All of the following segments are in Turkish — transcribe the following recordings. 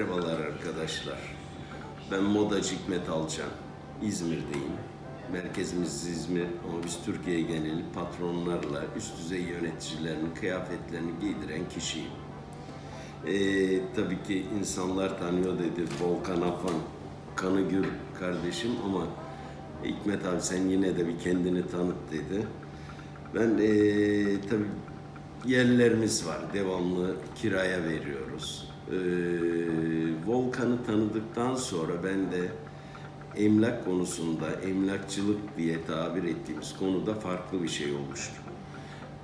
arkadaşlar. Ben modacı Hikmet Alcan. İzmir'deyim. Merkezimiz İzmir ama biz Türkiye geneli patronlarla üst düzey yöneticilerin kıyafetlerini giydiren kişiyim. Ee, tabii ki insanlar tanıyor dedi Volkan Afan, Kanıgür kardeşim ama Hikmet abi sen yine de bir kendini tanıt dedi. Ben ee, tabii yerlerimiz var. Devamlı kiraya veriyoruz. Ee, Volkan'ı tanıdıktan sonra ben de emlak konusunda, emlakçılık diye tabir ettiğimiz konuda farklı bir şey oluştu.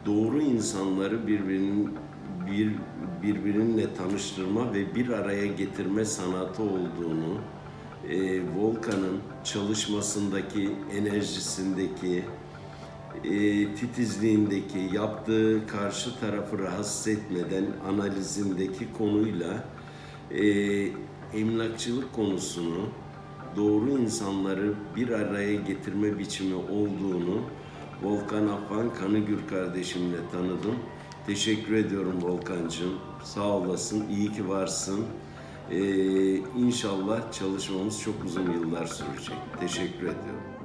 Doğru insanları birbirinin bir birbirinle tanıştırma ve bir araya getirme sanatı olduğunu, e, Volkan'ın çalışmasındaki, enerjisindeki, e, titizliğindeki, yaptığı karşı tarafı rahatsız etmeden analizindeki konuyla e, emlakçılık konusunu doğru insanları bir araya getirme biçimi olduğunu Volkan Afan Kanıgür kardeşimle tanıdım. Teşekkür ediyorum Volkancığım. Sağ olasın, iyi ki varsın. Ee, inşallah çalışmamız çok uzun yıllar sürecek. Teşekkür ediyorum.